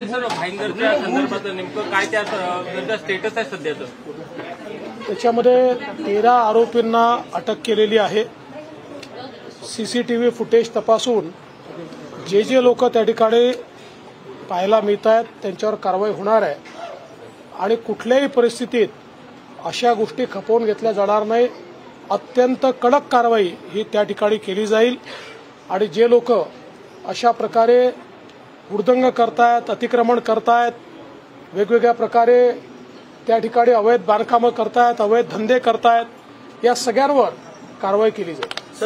संदर्भात नेमकं काय त्या स्टेटस आहे सध्याचं? त्याच्यामध्ये तेरा आरोपींना अटक केलेली आहे. सीसीटीव्ही फुटेज तपासून जे जे लोक त्या ठिकाणी पाहायला मिळत आहेत त्यांच्यावर कारवाई होणार आहे. आणि कुठल्याही परिस्थितीत अशा गोष्टी खपवून घेतल्या जाणार नाही. अत्यंत कडक कारवाई ही त्या ठिकाणी केली जाईल. आणि जे लोक अशा प्रकारे उर्दंग करतायत अतिक्रमण करतायत वेगवेगळ्या प्रकारे त्या ठिकाणी अवैध बांधकामं करतायत अवैध धंदे करतायत या सगळ्यांवर कारवाई केली जाईल.